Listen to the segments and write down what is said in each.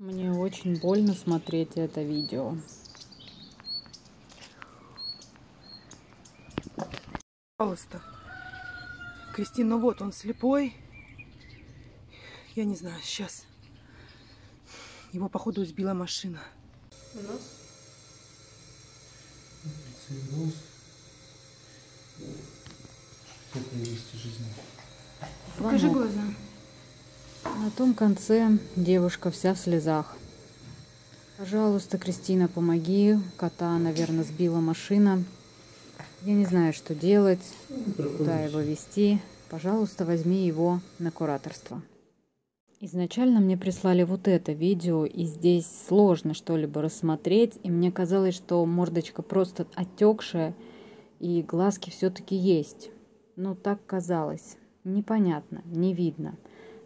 Мне очень больно смотреть это видео. Пожалуйста. Кристина, вот он слепой. Я не знаю, сейчас. Его, походу, сбила машина. Нос? Нос. Все прелести жизни. Покажи глаза. На том конце девушка вся в слезах. Пожалуйста, Кристина, помоги. Кота, наверное, сбила машина. Я не знаю, что делать, куда его вести. Пожалуйста, возьми его на кураторство. Изначально мне прислали вот это видео, и здесь сложно что-либо рассмотреть, и мне казалось, что мордочка просто отекшая, и глазки все-таки есть. Ну, так казалось. Непонятно, не видно.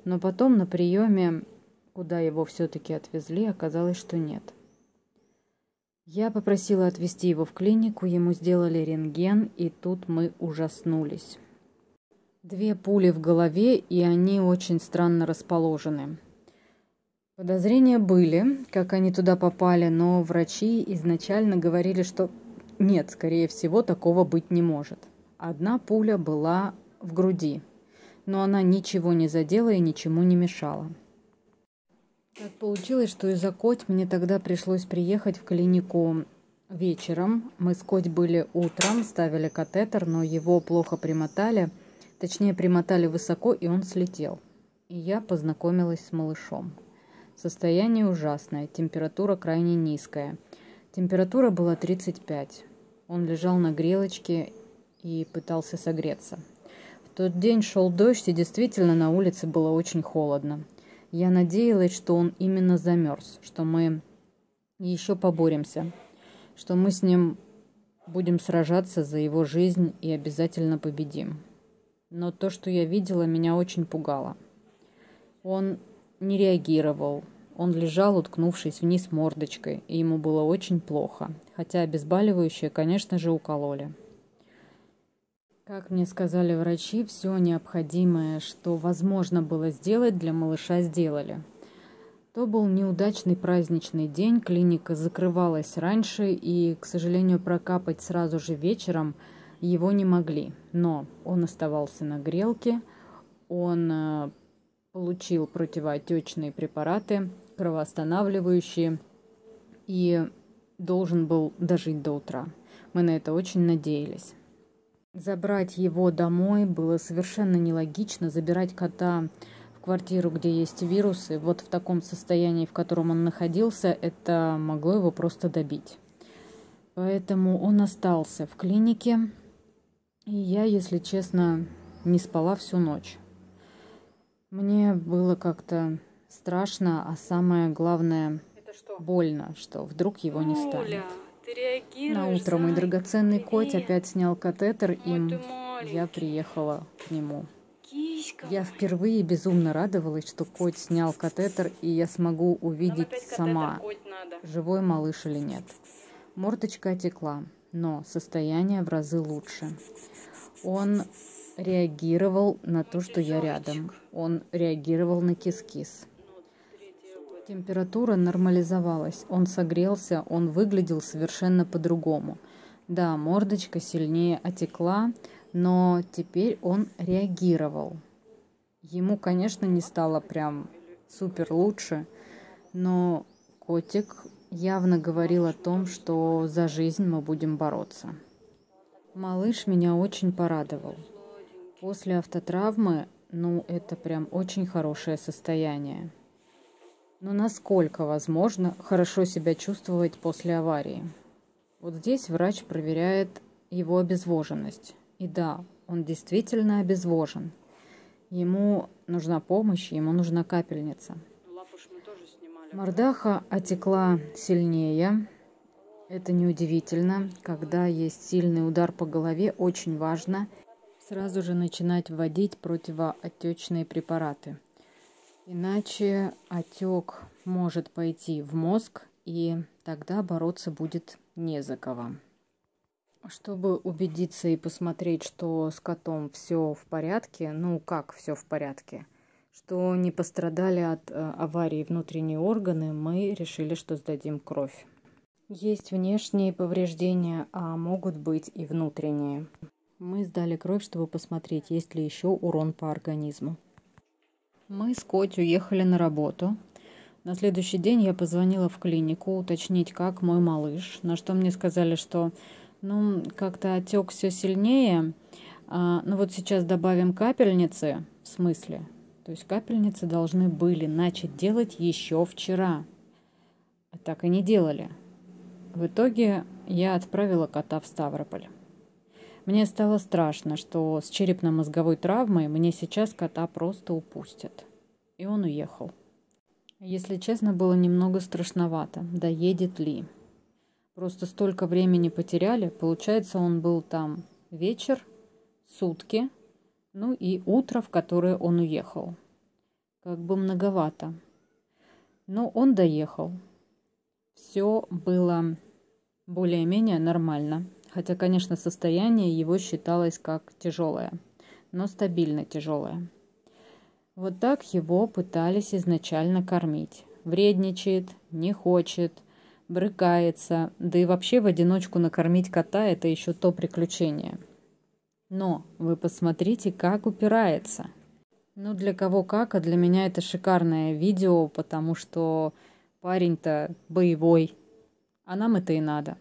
Но потом на приеме, куда его все-таки отвезли, оказалось, что нет. Я попросила отвезти его в клинику, ему сделали рентген, и тут мы ужаснулись. Две пули в голове, и они очень странно расположены. Подозрения были, как они туда попали, но врачи изначально говорили, что нет, скорее всего, такого быть не может. Одна пуля была в груди, но она ничего не задела и ничему не мешала. Так получилось, что из-за Коть мне тогда пришлось приехать в клинику вечером. Мы с Коть были утром, ставили катетер, но его плохо примотали. Точнее, примотали высоко, и он слетел. И я познакомилась с малышом. Состояние ужасное, температура крайне низкая. Температура была 35. Он лежал на грелочке и пытался согреться. Тот день шел дождь, и действительно на улице было очень холодно. Я надеялась, что он именно замерз, что мы еще поборемся, что мы с ним будем сражаться за его жизнь и обязательно победим. Но то, что я видела, меня очень пугало. Он не реагировал, он лежал, уткнувшись вниз мордочкой, и ему было очень плохо, хотя обезболивающее, конечно же, укололи. Как мне сказали врачи, все необходимое, что возможно было сделать для малыша, сделали. То был неудачный праздничный день, клиника закрывалась раньше, и, к сожалению, прокапать сразу же вечером его не могли. Но он оставался на грелке, он э, получил противоотечные препараты, кровоостанавливающие, и должен был дожить до утра. Мы на это очень надеялись. Забрать его домой было совершенно нелогично. Забирать кота в квартиру, где есть вирусы, вот в таком состоянии, в котором он находился, это могло его просто добить. Поэтому он остался в клинике, и я, если честно, не спала всю ночь. Мне было как-то страшно, а самое главное больно, что вдруг его не станет. На утро мой драгоценный коть Привет. опять снял катетер, и я приехала к нему. Я впервые безумно радовалась, что кот снял катетер, и я смогу увидеть сама, живой малыш или нет. Мордочка отекла, но состояние в разы лучше. Он реагировал на то, что я рядом. Он реагировал на кис-кис. Температура нормализовалась. Он согрелся, он выглядел совершенно по-другому. Да, мордочка сильнее отекла, но теперь он реагировал. Ему, конечно, не стало прям супер лучше, но котик явно говорил о том, что за жизнь мы будем бороться. Малыш меня очень порадовал. После автотравмы, ну, это прям очень хорошее состояние. Но насколько возможно хорошо себя чувствовать после аварии? Вот здесь врач проверяет его обезвоженность. И да, он действительно обезвожен. Ему нужна помощь, ему нужна капельница. Мордаха отекла сильнее. Это неудивительно. Когда есть сильный удар по голове, очень важно сразу же начинать вводить противоотечные препараты. Иначе отек может пойти в мозг, и тогда бороться будет не за кого. Чтобы убедиться и посмотреть, что с котом все в порядке, ну как все в порядке, что не пострадали от э, аварии внутренние органы, мы решили, что сдадим кровь. Есть внешние повреждения, а могут быть и внутренние. Мы сдали кровь, чтобы посмотреть, есть ли еще урон по организму. Мы с Котей уехали на работу. На следующий день я позвонила в клинику уточнить, как мой малыш, на что мне сказали, что ну, как-то отек все сильнее. А, ну вот сейчас добавим капельницы, в смысле. То есть капельницы должны были начать делать еще вчера. А так и не делали. В итоге я отправила кота в Ставрополь. Мне стало страшно, что с черепно-мозговой травмой мне сейчас кота просто упустят. И он уехал. Если честно, было немного страшновато, доедет ли. Просто столько времени потеряли. Получается, он был там вечер, сутки, ну и утро, в которое он уехал. Как бы многовато. Но он доехал. Все было более-менее нормально. Хотя, конечно, состояние его считалось как тяжелое, но стабильно тяжелое. Вот так его пытались изначально кормить. Вредничает, не хочет, брыкается, да и вообще в одиночку накормить кота – это еще то приключение. Но вы посмотрите, как упирается. Ну, для кого как, а для меня это шикарное видео, потому что парень-то боевой, а нам это и надо.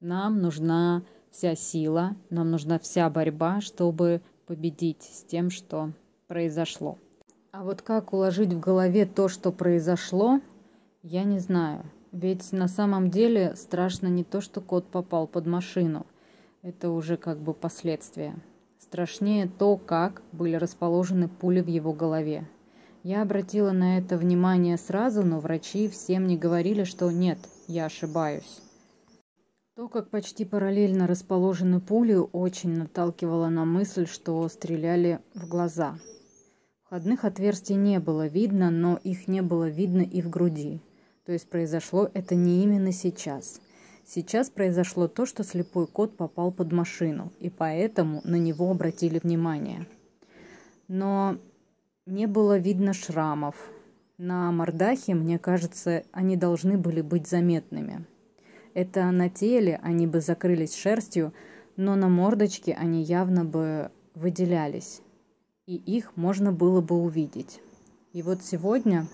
Нам нужна вся сила, нам нужна вся борьба, чтобы победить с тем, что произошло. А вот как уложить в голове то, что произошло, я не знаю. Ведь на самом деле страшно не то, что кот попал под машину. Это уже как бы последствия. Страшнее то, как были расположены пули в его голове. Я обратила на это внимание сразу, но врачи всем не говорили, что нет, я ошибаюсь. То, как почти параллельно расположены пули, очень наталкивало на мысль, что стреляли в глаза. Входных отверстий не было видно, но их не было видно и в груди. То есть произошло это не именно сейчас. Сейчас произошло то, что слепой кот попал под машину, и поэтому на него обратили внимание. Но не было видно шрамов. На мордахе, мне кажется, они должны были быть заметными. Это на теле они бы закрылись шерстью, но на мордочке они явно бы выделялись, и их можно было бы увидеть. И вот сегодня,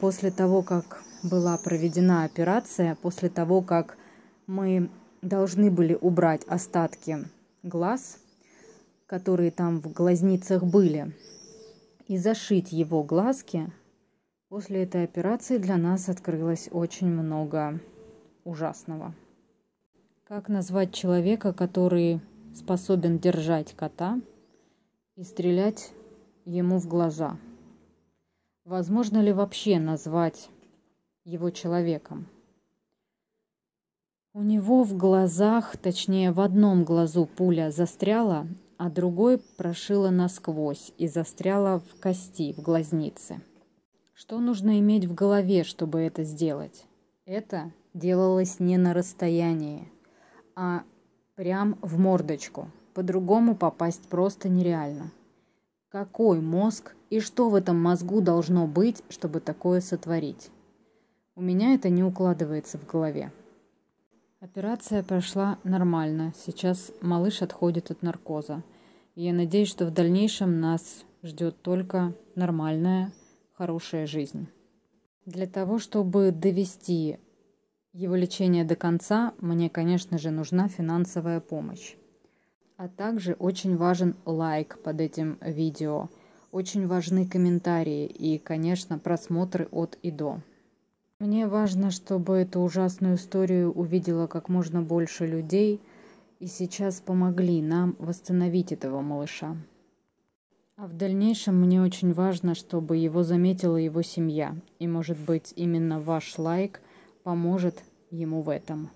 после того, как была проведена операция, после того, как мы должны были убрать остатки глаз, которые там в глазницах были, и зашить его глазки, после этой операции для нас открылось очень много ужасного. Как назвать человека, который способен держать кота и стрелять ему в глаза? Возможно ли вообще назвать его человеком? У него в глазах, точнее в одном глазу пуля застряла, а другой прошила насквозь и застряла в кости, в глазнице. Что нужно иметь в голове, чтобы это сделать? Это делалось не на расстоянии, а прям в мордочку. По-другому попасть просто нереально. Какой мозг и что в этом мозгу должно быть, чтобы такое сотворить? У меня это не укладывается в голове. Операция прошла нормально. Сейчас малыш отходит от наркоза. Я надеюсь, что в дальнейшем нас ждет только нормальная, хорошая жизнь. Для того, чтобы довести его лечение до конца, мне, конечно же, нужна финансовая помощь. А также очень важен лайк под этим видео. Очень важны комментарии и, конечно, просмотры от и до. Мне важно, чтобы эту ужасную историю увидела как можно больше людей и сейчас помогли нам восстановить этого малыша. А в дальнейшем мне очень важно, чтобы его заметила его семья. И, может быть, именно ваш лайк поможет ему в этом.